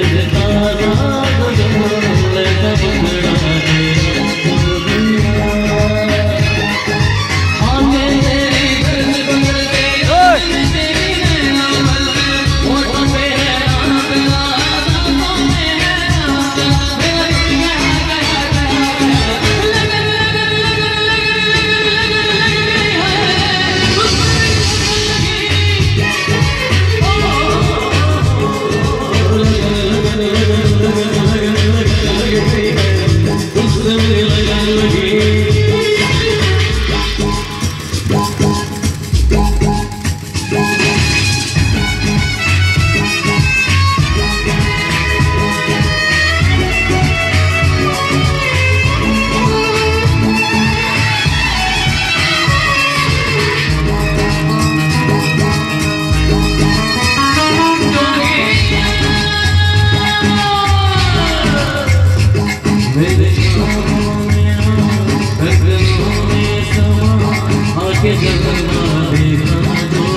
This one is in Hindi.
てたら जगना देखा